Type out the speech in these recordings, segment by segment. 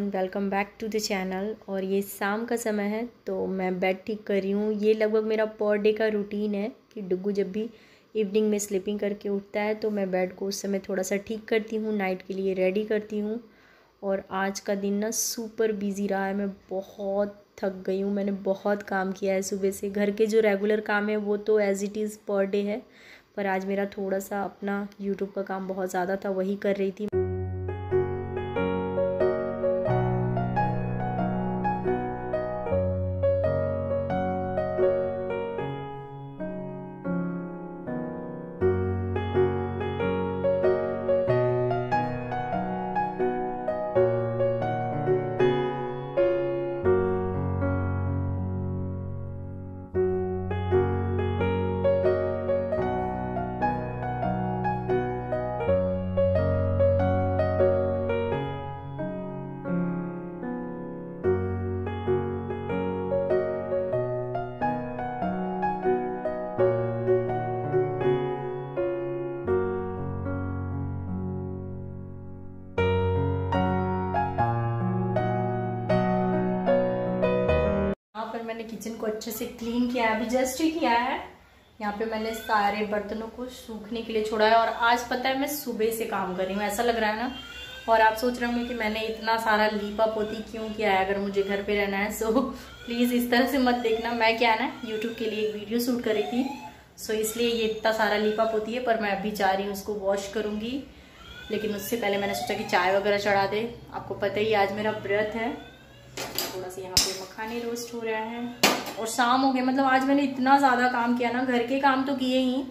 Everyone welcome back to the channel और ये शाम का समय है तो मैं बेड ठीक कर रही हूँ। ये लगभग मेरा पर डे का रूटीन है कि डुगू जब भी इवनिंग में स्लीपिंग करके उठता है तो मैं बेड को उस समय थोड़ा सा ठीक करती हूँ नाइट के लिए रेडी करती हूँ। और आज का दिन ना सुपर बिज़ी रहा है। मैं बहुत थक गई हूँ। मैंने बहुत काम किया है सुबह से। घर के जो रेगुलर काम है, वो तो as it is per day है। पर आज मेरा थोड़ा सा अपना यूट्यूब का काम बहुत ज़्यादा था, वही कर रही थी। किचन को अच्छे से क्लीन किया है। अभी जस्ट ही किया है। यहाँ पे मैंने सारे बर्तनों को सूखने के लिए छोड़ा है। और आज पता है मैं सुबह से काम कर रही हूँ, ऐसा लग रहा है ना? और आप सोच रहे होंगे कि मैंने इतना सारा लीपा पोती क्यों किया है? अगर मुझे घर पे रहना है सो प्लीज़ इस तरह से मत देखना। मैं क्या ना यूट्यूब के लिए एक वीडियो शूट करी थी। सो इसलिए ये इतना सारा लीपा पोती है, पर मैं अभी जा रही हूँ, उसको वॉश करूँगी। लेकिन उससे पहले मैंने सोचा कि चाय वगैरह चढ़ा दे। आपको पता ही आज मेरा व्रत है। थोड़ा सा यहाँ पे मखाने रोस्ट हो रहा है। और शाम हो गया मतलब आज मैंने इतना ज़्यादा काम किया ना घर के काम तो किए ही।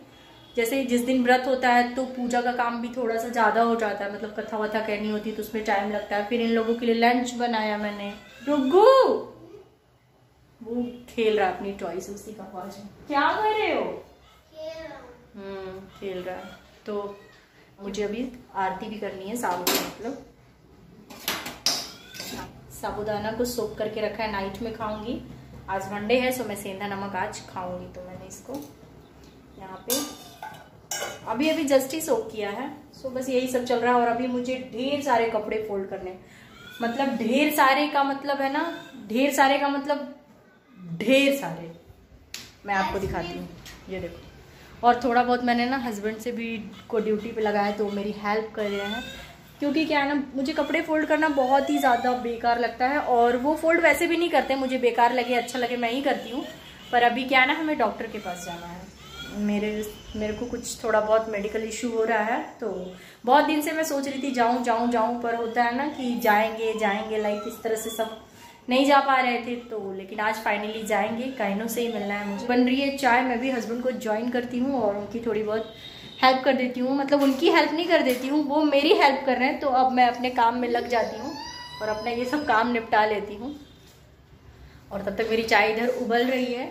जैसे जिस दिन व्रत होता है तो पूजा का काम भी थोड़ा सा ज़्यादा हो जाता है मतलब कथा वथा कहनी होती है तो उसमें टाइम लगता है। फिर इन लोगों के लिए लंच बनाया मैंने। रुगू वो खेल रहा है अपनी टॉयस उसी का आवाज़ क्या कर रहे हो? हम्म खेल रहा है। तो मुझे अभी आरती भी करनी है साबु मतलब। साबुदाना को सोप करके रखा है नाइट में खाऊँगी। आज मंडे है सो मैं सेंधा नमक आज खाऊँगी तो मैंने इसको यहाँ पे अभी अभी जस्ट ही सोप किया है। सो बस यही सब चल रहा है और अभी मुझे ढेर सारे कपड़े फोल्ड करने मतलब ढेर सारे का मतलब है ना ढेर सारे का मतलब ढेर सारे। मैं आपको दिखाती हूँ ये देखो। और थोड़ा बहुत मैंने ना हस्बैंड से भी को ड्यूटी पे लगाया तो मेरी हेल्प कर रहे हैं। क्योंकि क्या है ना, मुझे कपड़े फोल्ड करना बहुत ही ज़्यादा बेकार लगता है और वो फोल्ड वैसे भी नहीं करते, मुझे बेकार लगे अच्छा लगे, मैं ही करती हूँ। पर अभी क्या है ना, हमें डॉक्टर के पास जाना है। मेरे मेरे को कुछ थोड़ा बहुत मेडिकल इशू हो रहा है तो बहुत दिन से मैं सोच रही थी, जाऊँ जाऊँ जाऊँ, पर होता है ना कि जाएँगे जाएँगे लाइक इस तरह से सब नहीं जा पा रहे थे तो लेकिन आज फाइनली जाएँगे, काइनो से ही मिलना है मुझे। बन रही है चाय, मैं भी हस्बैंड को ज्वाइन करती हूँ और उनकी थोड़ी बहुत हेल्प कर देती हूँ मतलब उनकी हेल्प नहीं कर देती हूँ, वो मेरी हेल्प कर रहे हैं तो अब मैं अपने काम में लग जाती हूँ और अपना ये सब काम निपटा लेती हूँ। और तब तक मेरी चाय इधर उबल रही है।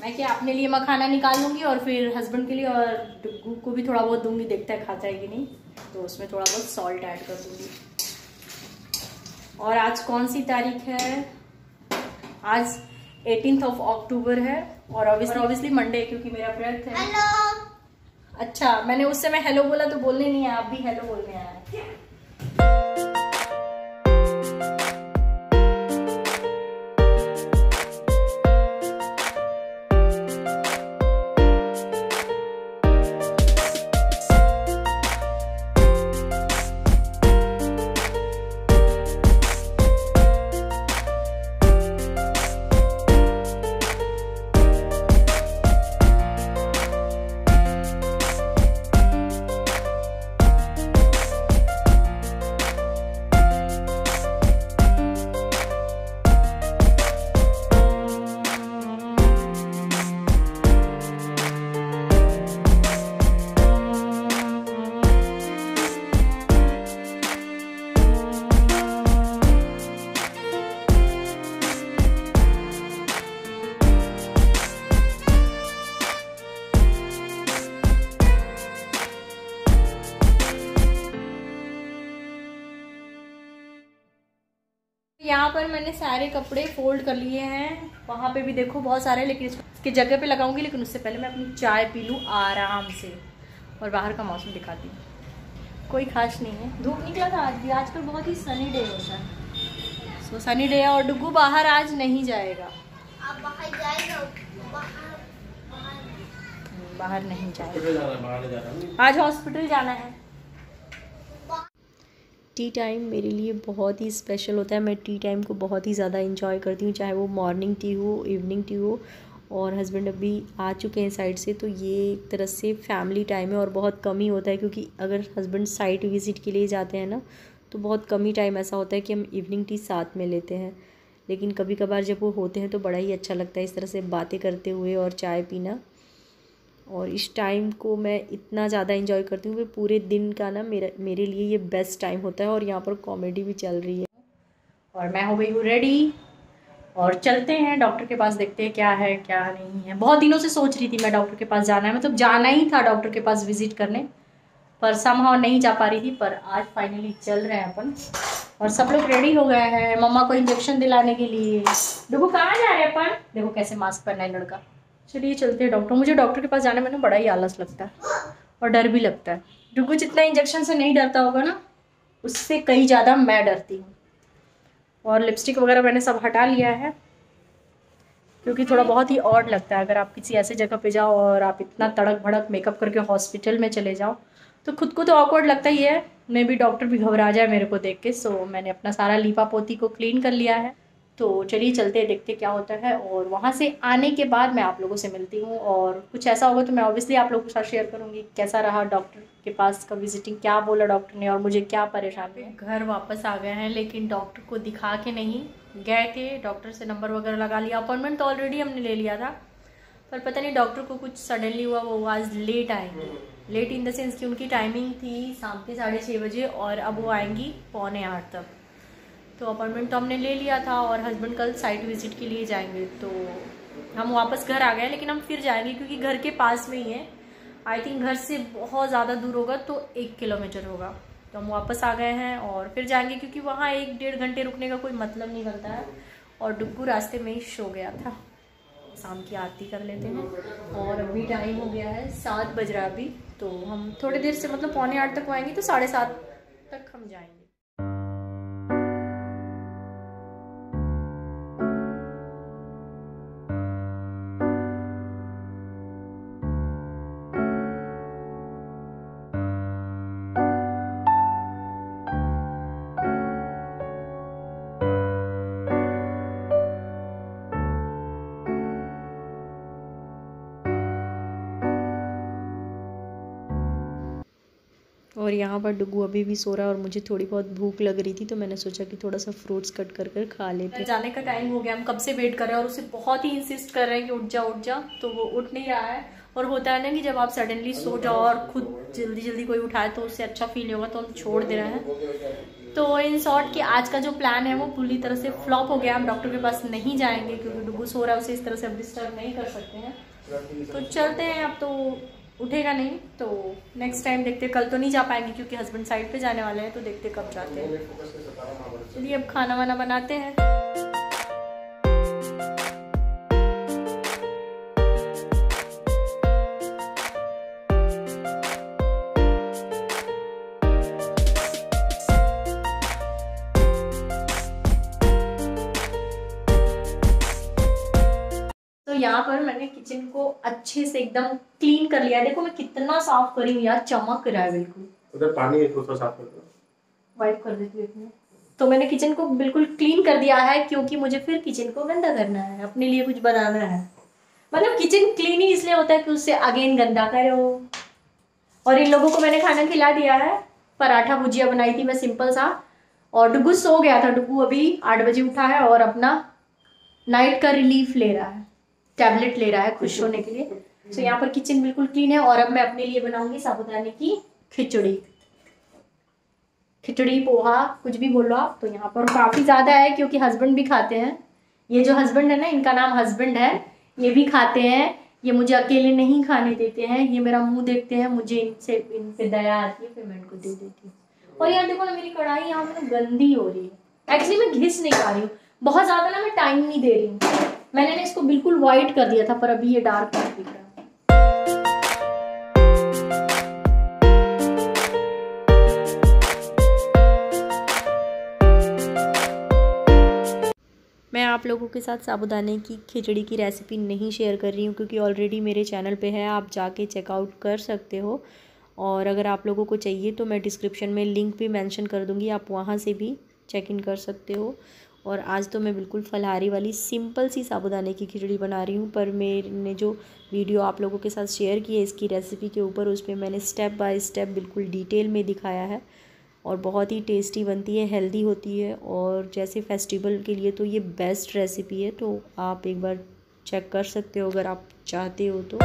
मैं क्या, अपने लिए मखाना निकाल लूँगी और फिर हस्बैंड के लिए और डुगू को भी थोड़ा बहुत दूँगी, देखता है खाता है कि नहीं तो उसमें थोड़ा बहुत सॉल्ट ऐड कर दूँगी। और आज कौन सी तारीख है? आज एटीन ऑफ़ अक्टूबर है। और ऑब्वियसली मंडे क्योंकि मेरा व्रत है। हेलो अच्छा मैंने उस समय हेलो बोला तो बोलने नहीं आया आप भी हेलो बोलने आया पर मैंने सारे कपड़े फोल्ड कर लिए हैं। वहाँ पे भी देखो बहुत सारे लेकिन इसकी जगह पे लगाऊँगी लेकिन उससे पहले मैं अपनी चाय पी लूँ आराम से। और बाहर का मौसम दिखाती हूँ। कोई खास नहीं है। धूप निकला था आज भी। आजकल बहुत ही सनी डे होता है सो सनी डे है और डुगू बाहर आज नहीं जाएगा। बाहर जाएगा। बाहर नहीं जाएगा आज हॉस्पिटल जाना है। टी टाइम मेरे लिए बहुत ही स्पेशल होता है। मैं टी टाइम को बहुत ही ज़्यादा इंजॉय करती हूँ, चाहे वो मॉर्निंग टी हो इवनिंग टी हो और हस्बैंड अभी आ चुके हैं साइड से तो ये एक तरह से फैमिली टाइम है और बहुत कम ही होता है क्योंकि अगर हस्बैंड साइट विज़िट के लिए जाते हैं ना तो बहुत कम ही टाइम ऐसा होता है कि हम इवनिंग टी साथ में लेते हैं। लेकिन कभी कभार जब वो होते हैं तो बड़ा ही अच्छा लगता है इस तरह से बातें करते हुए और चाय पीना। और इस टाइम को मैं इतना ज़्यादा इन्जॉय करती हूँ कि पूरे दिन का ना मेरा, मेरे लिए ये बेस्ट टाइम होता है और यहाँ पर कॉमेडी भी चल रही है। और मैं हो गई हूँ रेडी और चलते हैं डॉक्टर के पास, देखते हैं क्या है, क्या नहीं है। बहुत दिनों से सोच रही थी मैं डॉक्टर के पास जाना है। मतलब जाना ही था डॉक्टर के पास विज़िट करने, पर समहाव नहीं जा पा रही थी। पर आज फाइनली चल रहे हैं अपन और सब लोग रेडी हो गए हैं। मम्मा को इंजेक्शन दिलाने के लिए। देखो कहाँ जा रहे हैं अपन? देखो कैसे मास्क पहना है लड़का। चलिए चलते हैं डॉक्टर मुझे डॉक्टर के पास जाने में ना बड़ा ही आलस लगता है और डर भी लगता है। डुगू जितना इंजेक्शन से नहीं डरता होगा ना, उससे कई ज़्यादा मैं डरती हूँ। और लिपस्टिक वगैरह मैंने सब हटा लिया है, क्योंकि थोड़ा बहुत ही ऑड लगता है। अगर आप किसी ऐसे जगह पे जाओ और आप इतना तड़क भड़क मेकअप करके हॉस्पिटल में चले जाओ तो खुद को तो ऑकवर्ड लगता ही है। मे भी डॉक्टर भी घबरा जाए मेरे को देख के सो मैंने अपना सारा लीपा पोती को क्लीन कर लिया है। तो चलिए चलते हैं, देखते क्या होता है। और वहाँ से आने के बाद मैं आप लोगों से मिलती हूँ और कुछ ऐसा होगा तो मैं ऑब्वियसली आप लोगों के साथ शेयर करूँगी, कैसा रहा डॉक्टर के पास का विजिटिंग क्या बोला डॉक्टर ने और मुझे क्या परेशानी है। घर वापस आ गए हैं, लेकिन डॉक्टर को दिखा के नहीं, गए थे डॉक्टर से नंबर वगैरह लगा लिया अपॉइंटमेंट तो ऑलरेडी हमने ले लिया था। पर पता नहीं डॉक्टर को कुछ सडनली हुआ, वो आज लेट आएँगे। लेट इन द सेंस कि उनकी टाइमिंग थी शाम के साढ़े छः बजे और अब वो आएँगी पौने आठ तक। तो अपॉइंटमेंट तो हमने ले लिया था और हस्बैंड कल साइट विज़िट के लिए जाएँगे। तो हम वापस घर आ गए, लेकिन हम फिर जाएँगे क्योंकि घर के पास में ही है। आई थिंक घर से बहुत ज़्यादा दूर होगा तो एक किलोमीटर होगा। तो हम वापस आ गए हैं और फिर जाएँगे क्योंकि वहाँ एक डेढ़ घंटे रुकने का कोई मतलब नहीं बनता है। और डुग्गू रास्ते में ही सो गया था। शाम की आरती कर लेते हैं। और अभी टाइम हो गया है सात बज रहा अभी। तो हम थोड़ी देर से मतलब पौने आठ तक आएँगे तो साढ़े सात तक हम जाएँगे। और यहाँ पर डुगू अभी भी सो रहा है और मुझे थोड़ी बहुत भूख लग रही थी तो मैंने सोचा कि थोड़ा सा फ्रूट्स कट कर कर खा लेते जाने का टाइम हो गया, हम कब से वेट कर रहे हैं और उसे बहुत ही इंसिस्ट कर रहे हैं कि उठ जा उठ जा तो वो उठ नहीं रहा है। और होता है ना कि जब आप सडनली सो जाओ और खुद जल्दी जल्दी कोई उठाए तो उससे अच्छा फील होगा तो हम छोड़ दे रहे हैं। तो इन शॉर्ट कि आज का जो प्लान है, वो पूरी तरह से फ्लॉप हो गया, हम डॉक्टर के पास नहीं जाएँगे क्योंकि डुगू सो रहा है, उसे इस तरह से अब डिस्टर्ब नहीं कर सकते हैं। तो चलते हैं अब तो उठेगा नहीं तो नेक्स्ट टाइम देखते कल तो नहीं जा पाएँगे क्योंकि हस्बैंड साइड पे जाने वाले हैं तो देखते कब जाते हैं। चलिए अब खाना वाना बनाते हैं। यहाँ पर मैंने किचन को अच्छे से एकदम क्लीन कर लिया। देखो मैं कितना साफ़ करी हूँ यार चमक रहा है बिल्कुल। उधर पानी है तो साफ़ कर दो। वाइप कर देती हूँ तो मैंने किचन को बिल्कुल क्लीन कर दिया है क्योंकि मुझे फिर किचन को गंदा करना है अपने लिए कुछ बनाना है। मतलब किचन क्लीन ही इसलिए होता है कि उससे अगेन गंदा करो। और इन लोगों को मैंने खाना खिला दिया है। पराठा भुजिया बनाई थी मैं सिंपल सा। और डुगू सो गया था डुगू अभी आठ बजे उठा है और अपना नाइट का रिलीफ ले रहा है। टैबलेट ले रहा है खुश होने के लिए। तो यहाँ पर किचन बिल्कुल क्लीन है और अब मैं अपने लिए बनाऊँगी साबुदाने की खिचड़ी। खिचड़ी पोहा कुछ भी बोलो आप तो यहाँ पर काफ़ी ज़्यादा है क्योंकि हस्बैंड भी खाते हैं। ये जो हस्बैंड है ना इनका नाम हस्बैंड है ये भी खाते हैं। ये मुझे अकेले नहीं खाने देते हैं ये मेरा मुँह देखते हैं मुझे इनसे इन पे दया आती है फिर मैं इनको दे देती हूँ। और यार देखो ना मेरी कढ़ाई यहाँ पर गंदी हो रही है। एक्चुअली मैं घिस नहीं पा रही हूँ। बहुत ज़्यादा ना मैं टाइम नहीं दे रही हूँ। मैंने ना इसको बिल्कुल वाइट कर दिया था, पर अभी ये डार्क दिख रहा है मैं आप लोगों के साथ साबुदाने की खिचड़ी की रेसिपी नहीं शेयर कर रही हूँ, क्योंकि ऑलरेडी मेरे चैनल पे है, आप जाके चेकआउट कर सकते हो। और अगर आप लोगों को चाहिए तो मैं डिस्क्रिप्शन में लिंक भी मेंशन कर दूँगी, आप वहाँ से भी चेक इन कर सकते हो। और आज तो मैं बिल्कुल फलहारी वाली सिंपल सी साबुदाने की खिचड़ी बना रही हूँ, पर मैंने जो वीडियो आप लोगों के साथ शेयर की है इसकी रेसिपी के ऊपर उस पर मैंने स्टेप बाय स्टेप बिल्कुल डिटेल में दिखाया है और बहुत ही टेस्टी बनती है हेल्दी होती है और जैसे फेस्टिवल के लिए तो ये बेस्ट रेसिपी है तो आप एक बार चेक कर सकते हो अगर आप चाहते हो तो।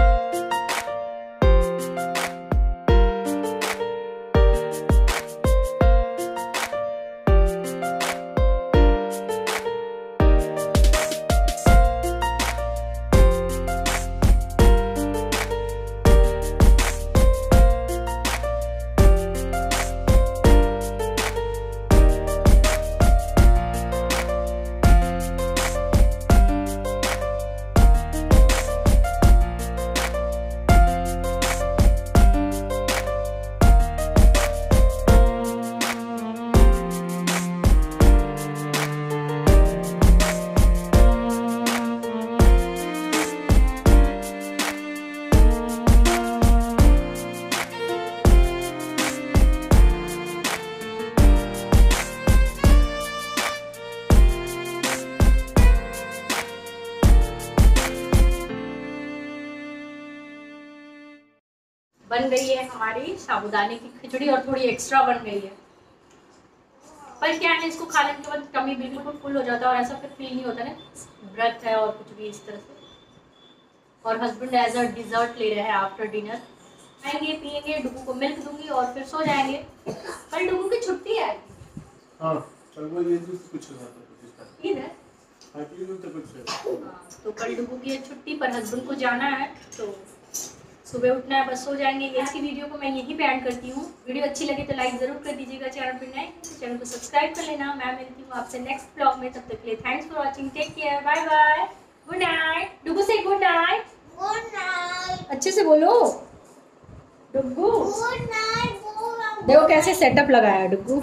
बन गई है हमारी साबुदाने की खिचड़ी और थोड़ी एक्स्ट्रा बन गई है। पर क्या है इसको खाने के बाद टमी बिल्कुल फुल हो जाता है और ऐसा फिर फील नहीं होता ना। व्रत है और कुछ भी इस तरह से। और हस्बैंड एज अ डिजर्ट ले रहे हैं आफ्टर डिनर खाएँगे पियेंगे डुगू को मिल्क दूँगी और फिर सो जाएँगे। कल डुगू की छुट्टी है। हाँ चल वो ये भी कुछ तो ईद है। हाँ तो कल डुगू की छुट्टी पर हस्बैंड को जाना है तो सुबह उठना है बस सो जाएँगे। ये इसकी वीडियो को मैं यहीं पे एंड करती हूँ। वीडियो अच्छी लगी तो लाइक ज़रूर कर दीजिएगा चैनल पर नए चैनल को सब्सक्राइब कर लेना। मैं मिलती हूँ आपसे नेक्स्ट ब्लॉग में तब तक के लिए thanks for watching take care bye bye good night Dugu से गुड नाइट गुड नाइट अच्छे से बोलो। डुगू गुड नाइट देखो कैसे सेटअप लगाया डुगू